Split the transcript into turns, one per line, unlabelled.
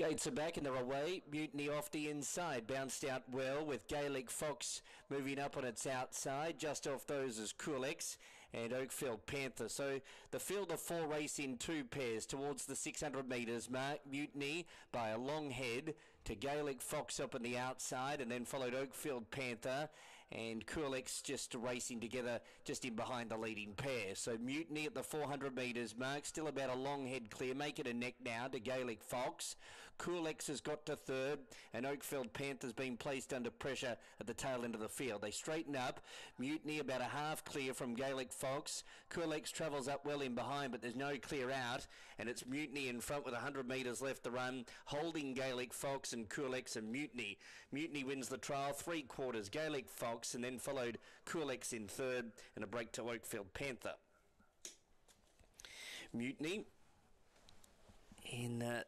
Gates are back and they're away. Mutiny off the inside. Bounced out well with Gaelic Fox moving up on its outside. Just off those is Coolix and Oakfield Panther. So the field of four race in two pairs towards the 600 metres mark. Mutiny by a long head to Gaelic Fox up on the outside and then followed Oakfield Panther and Coolix just racing together just in behind the leading pair. So Mutiny at the 400 metres mark. Still about a long head clear. Make it a neck now to Gaelic Fox. Coolix has got to third, and Oakfield Panthers been placed under pressure at the tail end of the field. They straighten up. Mutiny about a half clear from Gaelic Fox. Coolix travels up well in behind, but there's no clear out, and it's Mutiny in front with 100 metres left to run, holding Gaelic Fox and Coolix and Mutiny. Mutiny wins the trial, three quarters. Gaelic Fox, and then followed Coolix in third, and a break to Oakfield Panther. Mutiny in uh,